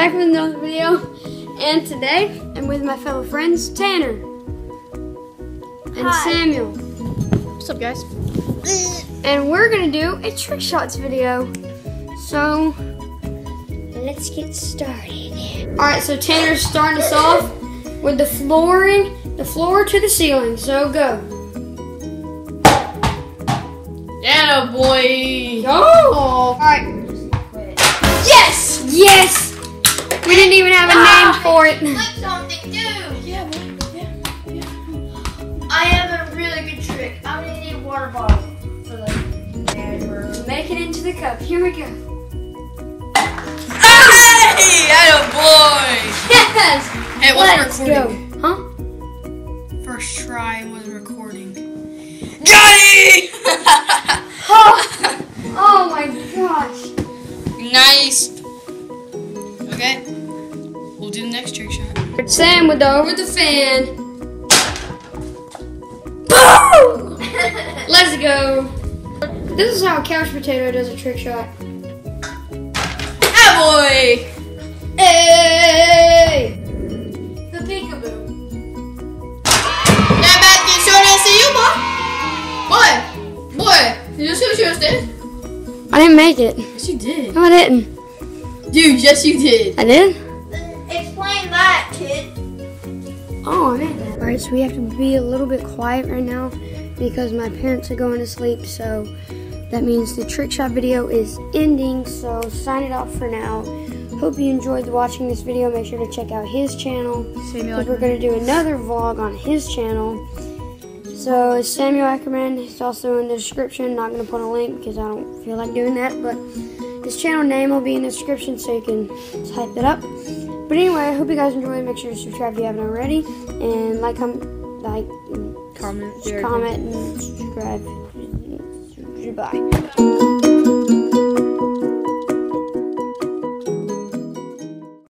back with another video. And today, I'm with my fellow friends, Tanner. And Hi. Samuel. What's up, guys? And we're gonna do a trick shots video. So, let's get started. Alright, so Tanner's starting us off with the flooring, the floor to the ceiling. So go. Yeah, boy. Go! Alright. Yes! Name it. Click something, dude. Yeah, boy. Yeah, yeah. I have a really good trick. I'm gonna need a water bottle for like there for Make it into the cup. Here we go. Hey, yeah, boy. Yes! Hey, it Let's wasn't recording. go. Huh? First try wasn't recording. Got it! Oh, oh We'll do the next trick shot. Sam with the over the fan. Boom! Let's go. This is how a couch potato does a trick shot. Ah, boy. Hey! the peekaboo. Now back to show that see you, boy. Boy, boy, did you see what you just did? I didn't make it. Yes, you did. No, I didn't. Dude, yes, you did. I did? Explain that, kid. Oh, I made that. Alright, so we have to be a little bit quiet right now because my parents are going to sleep, so that means the trick shot video is ending, so sign it off for now. Hope you enjoyed watching this video. Make sure to check out his channel. Samuel because we're going to do another vlog on his channel. So it's Samuel Eckerman. It's also in the description. Not going to put a link because I don't feel like doing that. But his channel name will be in the description so you can type it up. But anyway, I hope you guys enjoyed. Make sure to subscribe if you haven't already. And like, com- like, Comment, comment, and subscribe. Goodbye.